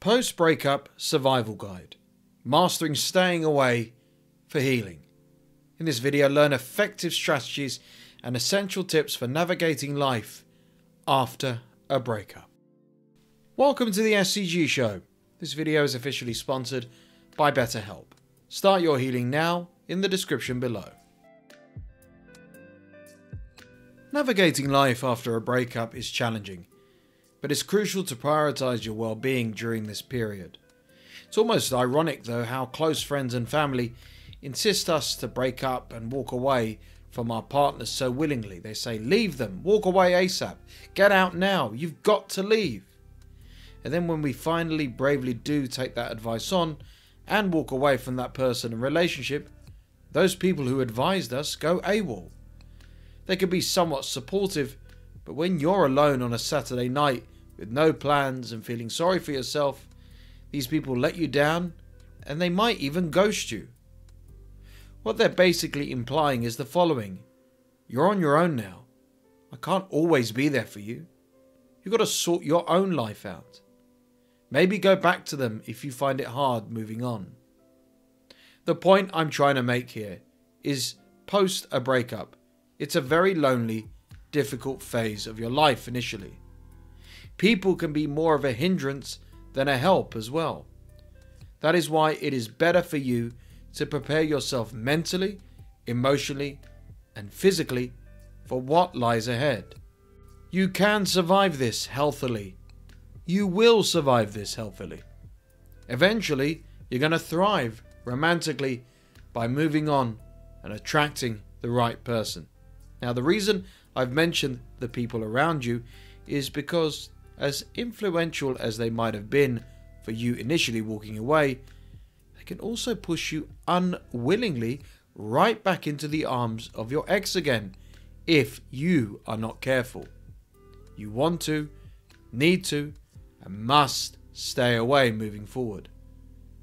Post breakup survival guide Mastering staying away for healing. In this video, learn effective strategies and essential tips for navigating life after a breakup. Welcome to the SCG Show. This video is officially sponsored by BetterHelp. Start your healing now in the description below. Navigating life after a breakup is challenging, but it's crucial to prioritize your well being during this period. It's almost ironic, though, how close friends and family insist us to break up and walk away from our partners so willingly. They say, Leave them, walk away ASAP, get out now, you've got to leave. And then when we finally bravely do take that advice on and walk away from that person and relationship, those people who advised us go AWOL. They could be somewhat supportive, but when you're alone on a Saturday night with no plans and feeling sorry for yourself, these people let you down and they might even ghost you. What they're basically implying is the following You're on your own now. I can't always be there for you. You've got to sort your own life out. Maybe go back to them if you find it hard moving on. The point I'm trying to make here is post a breakup, it's a very lonely, difficult phase of your life initially. People can be more of a hindrance than a help as well. That is why it is better for you to prepare yourself mentally, emotionally, and physically for what lies ahead. You can survive this healthily. You will survive this healthily. Eventually, you're going to thrive romantically by moving on and attracting the right person. Now, the reason I've mentioned the people around you is because, as influential as they might have been for you initially walking away, they can also push you unwillingly right back into the arms of your ex again if you are not careful. You want to, need to, and must stay away moving forward.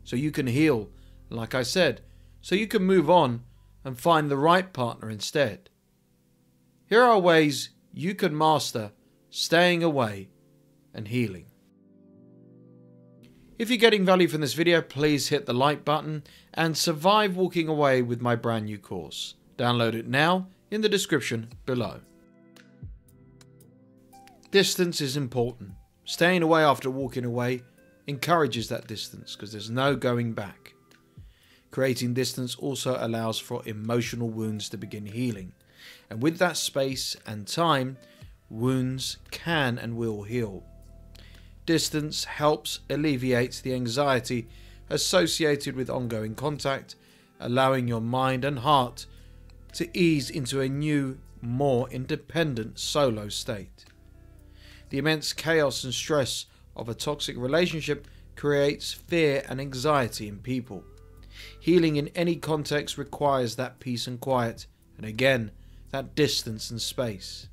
So you can heal, like I said, so you can move on and find the right partner instead. Here are ways you can master staying away and healing. If you're getting value from this video, please hit the like button and survive walking away with my brand new course. Download it now in the description below. Distance is important. Staying away after walking away encourages that distance because there's no going back. Creating distance also allows for emotional wounds to begin healing. And with that space and time, wounds can and will heal. Distance helps alleviate the anxiety associated with ongoing contact, allowing your mind and heart to ease into a new, more independent solo state. The immense chaos and stress of a toxic relationship creates fear and anxiety in people. Healing in any context requires that peace and quiet, and again, that distance and space.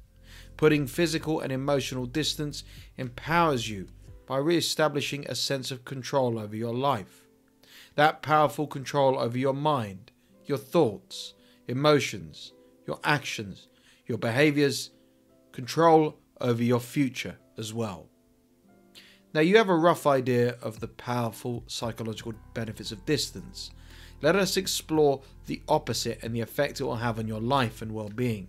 Putting physical and emotional distance empowers you by re establishing a sense of control over your life. That powerful control over your mind, your thoughts, emotions, your actions, your behaviors, control over your future as well. Now, you have a rough idea of the powerful psychological benefits of distance let us explore the opposite and the effect it will have on your life and well being.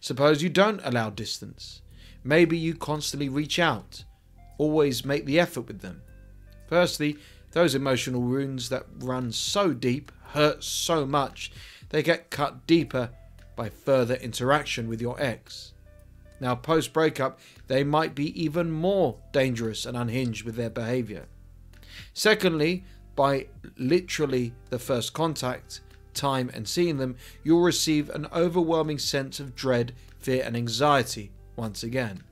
Suppose you don't allow distance. Maybe you constantly reach out, always make the effort with them. Firstly, those emotional wounds that run so deep, hurt so much, they get cut deeper by further interaction with your ex. Now, post breakup, they might be even more dangerous and unhinged with their behavior. Secondly, by literally the first contact, time, and seeing them, you'll receive an overwhelming sense of dread, fear, and anxiety once again.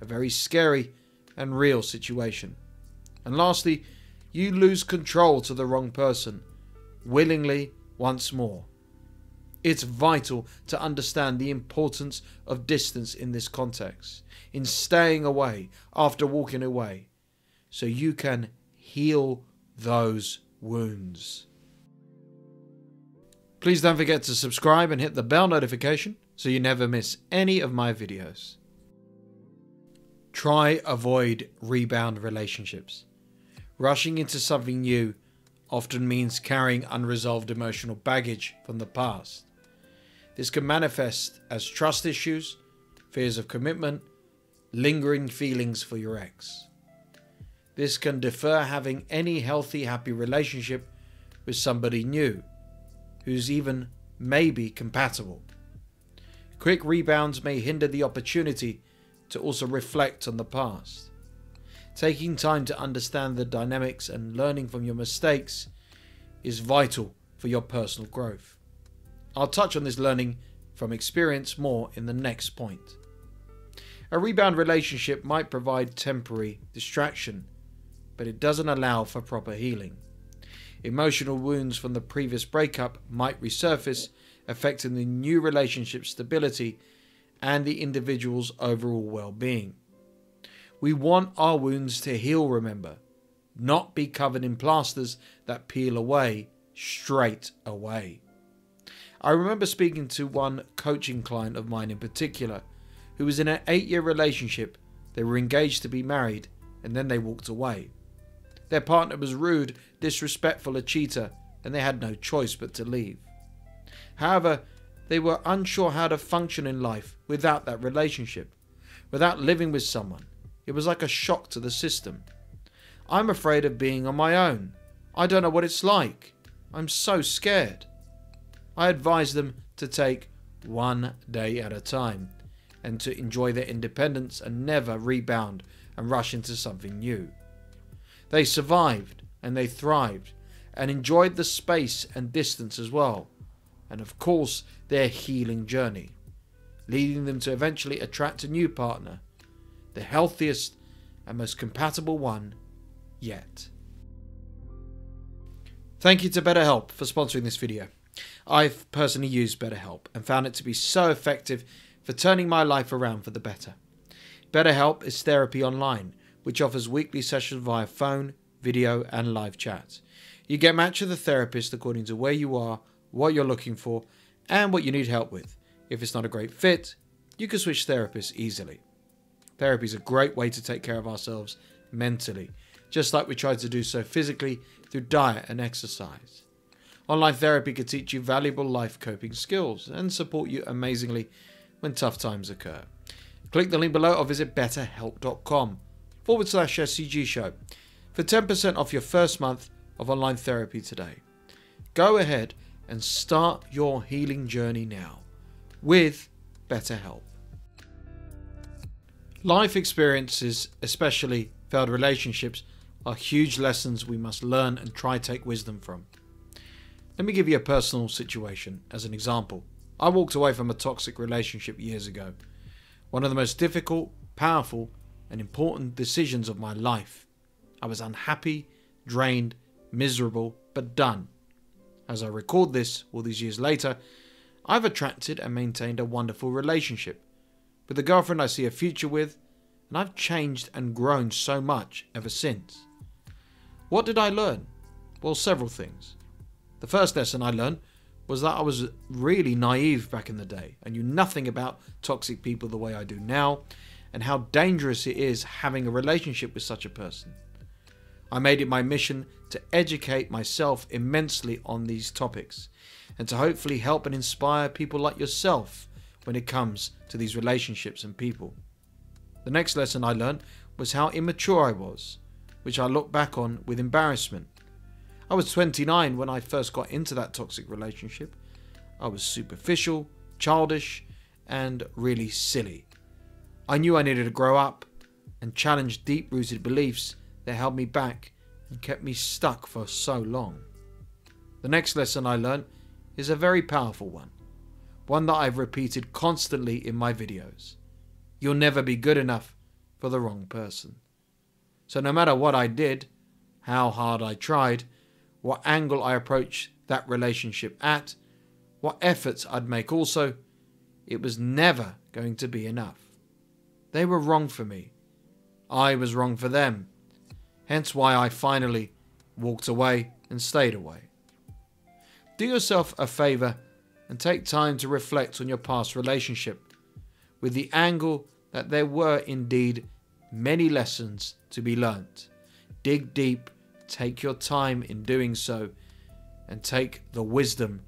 A very scary and real situation. And lastly, you lose control to the wrong person, willingly once more. It's vital to understand the importance of distance in this context, in staying away after walking away, so you can heal those wounds. Please don't forget to subscribe and hit the bell notification so you never miss any of my videos. Try avoid rebound relationships. Rushing into something new often means carrying unresolved emotional baggage from the past. This can manifest as trust issues, fears of commitment, lingering feelings for your ex. This can defer having any healthy, happy relationship with somebody new, who's even maybe compatible. Quick rebounds may hinder the opportunity to also reflect on the past. Taking time to understand the dynamics and learning from your mistakes is vital for your personal growth. I'll touch on this learning from experience more in the next point. A rebound relationship might provide temporary distraction, but it doesn't allow for proper healing. Emotional wounds from the previous breakup might resurface, affecting the new relationship's stability and the individual's overall well being. We want our wounds to heal, remember, not be covered in plasters that peel away straight away. I remember speaking to one coaching client of mine in particular who was in an eight year relationship. They were engaged to be married and then they walked away. Their partner was rude, disrespectful, a cheater, and they had no choice but to leave. However, they were unsure how to function in life without that relationship, without living with someone. It was like a shock to the system. I'm afraid of being on my own. I don't know what it's like. I'm so scared. I advised them to take one day at a time and to enjoy their independence and never rebound and rush into something new. They survived and they thrived and enjoyed the space and distance as well, and of course their healing journey, leading them to eventually attract a new partner, the healthiest and most compatible one yet. Thank you to BetterHelp for sponsoring this video. I've personally used BetterHelp and found it to be so effective for turning my life around for the better. BetterHelp is therapy online, which offers weekly sessions via phone, video, and live chat. You get matched with a therapist according to where you are, what you're looking for, and what you need help with. If it's not a great fit, you can switch therapists easily. Therapy is a great way to take care of ourselves mentally, just like we try to do so physically through diet and exercise. Online therapy can teach you valuable life coping skills and support you amazingly when tough times occur. Click the link below or visit betterhelp.com forward slash SCG show for 10% off your first month of online therapy today. Go ahead and start your healing journey now with BetterHelp. Life experiences, especially failed relationships, are huge lessons we must learn and try take wisdom from. Let me give you a personal situation as an example. I walked away from a toxic relationship years ago. One of the most difficult, powerful, and important decisions of my life. I was unhappy, drained, miserable, but done. As I record this all these years later, I've attracted and maintained a wonderful relationship with a girlfriend I see a future with, and I've changed and grown so much ever since. What did I learn? Well, several things. The first lesson I learned was that I was really naive back in the day. I knew nothing about toxic people the way I do now, and how dangerous it is having a relationship with such a person. I made it my mission to educate myself immensely on these topics and to hopefully help and inspire people like yourself when it comes to these relationships and people. The next lesson I learned was how immature I was, which I look back on with embarrassment. I was 29 when I first got into that toxic relationship. I was superficial, childish, and really silly. I knew I needed to grow up and challenge deep rooted beliefs that held me back and kept me stuck for so long. The next lesson I learned is a very powerful one, one that I've repeated constantly in my videos. You'll never be good enough for the wrong person. So, no matter what I did, how hard I tried, what angle I approached that relationship at, what efforts I'd make also, it was never going to be enough. They were wrong for me. I was wrong for them. Hence why I finally walked away and stayed away. Do yourself a favour and take time to reflect on your past relationship with the angle that there were indeed many lessons to be learnt. Dig deep take your time in doing so and take the wisdom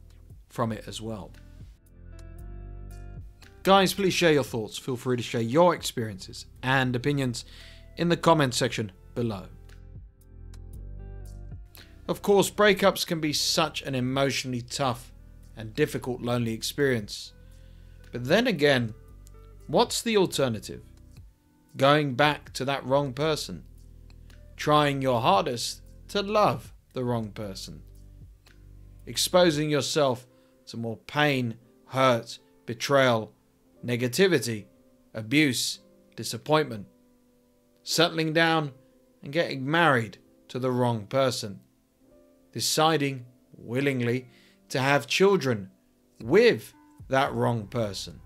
from it as well. Guys, please share your thoughts. Feel free to share your experiences and opinions in the comment section below. Of course, breakups can be such an emotionally tough and difficult lonely experience. But then again, what's the alternative? Going back to that wrong person? Trying your hardest to love the wrong person? Exposing yourself to more pain, hurt, betrayal, negativity, abuse, disappointment? Settling down and getting married to the wrong person? Deciding willingly to have children with that wrong person.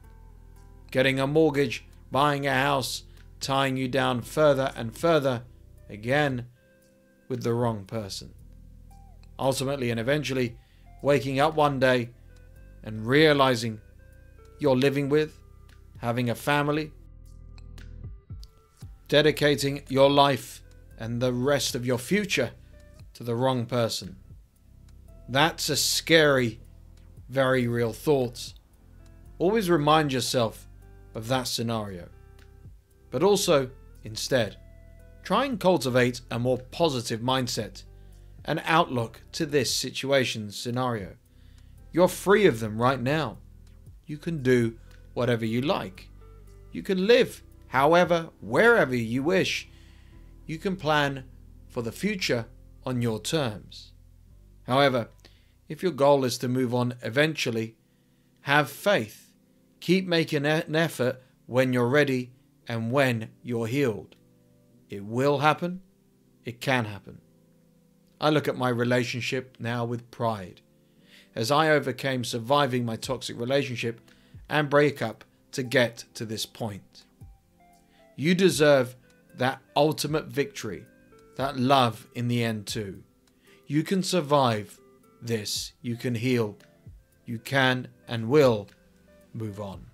Getting a mortgage, buying a house, tying you down further and further, again, with the wrong person. Ultimately and eventually, waking up one day and realizing you're living with, having a family, dedicating your life and the rest of your future to the wrong person. That's a scary, very real thought. Always remind yourself of that scenario. But also, instead, try and cultivate a more positive mindset and outlook to this situation scenario. You're free of them right now. You can do whatever you like. You can live however, wherever you wish. You can plan for the future on your terms. However, if your goal is to move on eventually, have faith. Keep making an effort when you're ready and when you're healed. It will happen. It can happen. I look at my relationship now with pride as I overcame surviving my toxic relationship and breakup to get to this point. You deserve that ultimate victory, that love in the end, too. You can survive this. You can heal. You can and will move on.